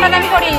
আমার ফোনটা দামি করি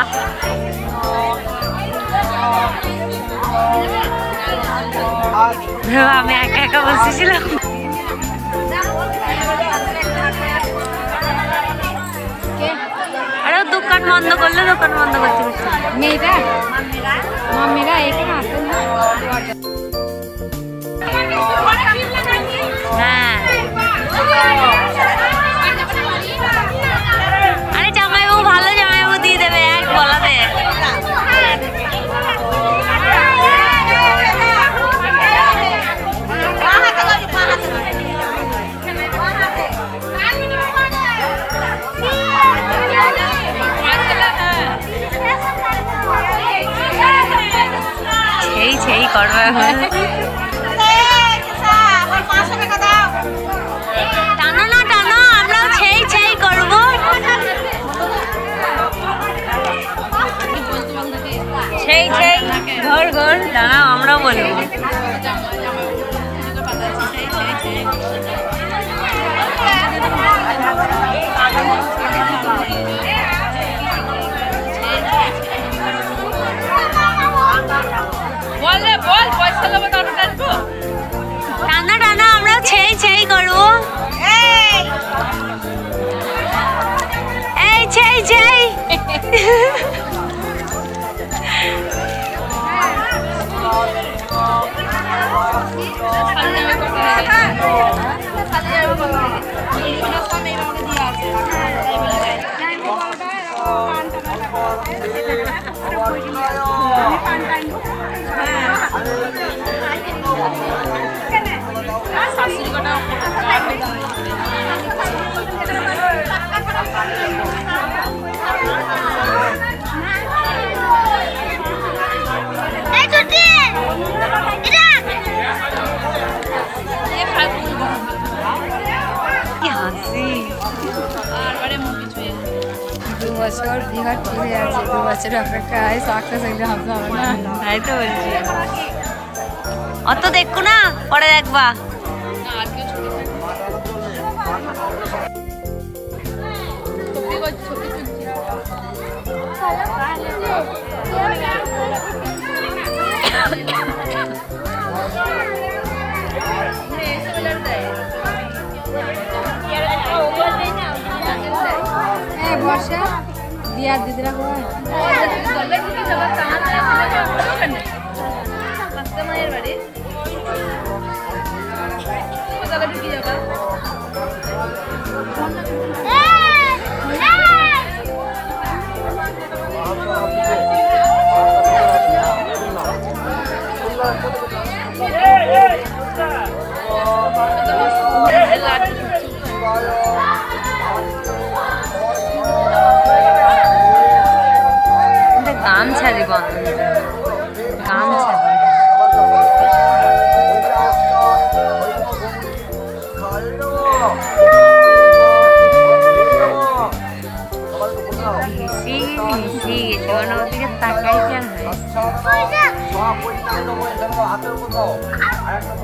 হ্যাঁ। হ্যাঁ, আমি একা একা বসেছিলাম। আরে দোকান বন্ধ করলে দোকান বন্ধ করতে মেয়েরা? হ্যাঁ। कड़वा है। हाँ। টানা টানা আমরাও সেই সেই করব। এই। সেই সেই দু বছর বিহার ঠিক আছে দু বছর অপেক্ষায় সাকসেস একদম হাসতে হবে না। তাই তো বলছি। অত দেখো না পরে দেখবা। হ্যাঁ বর্ষা বিয়ার দিদিরা কয় কিন্তু 들어보세요. 알았어,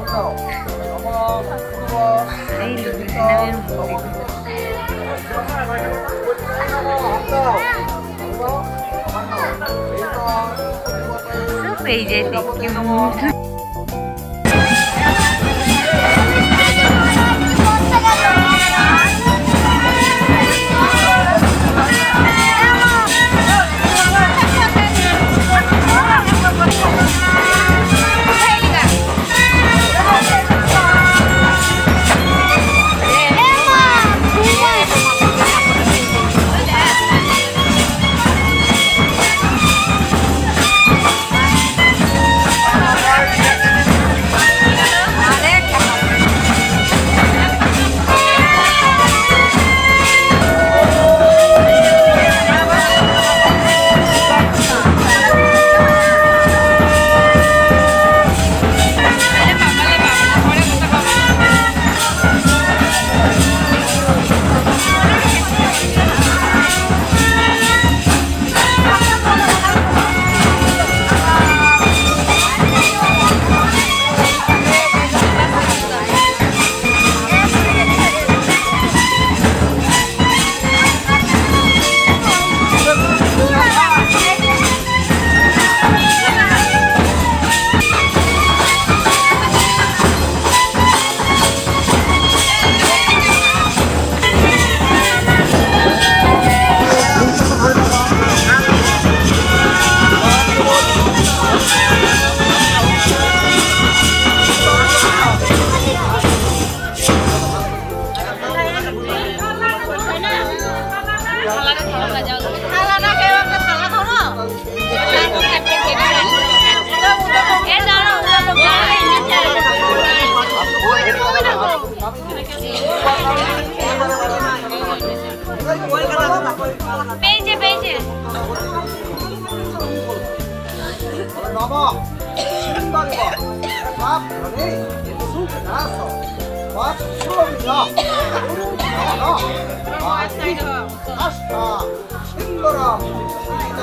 Camei, temos um pedaço, quatro chuva 하나, 많이, 아시다, 신거람, 시장,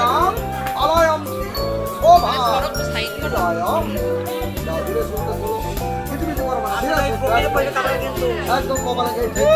알아염, 소바, 좋아요. 자, 그래서 해주면 정말 많이 하셨습니다. 아, 또 꼬바라게 됐어요.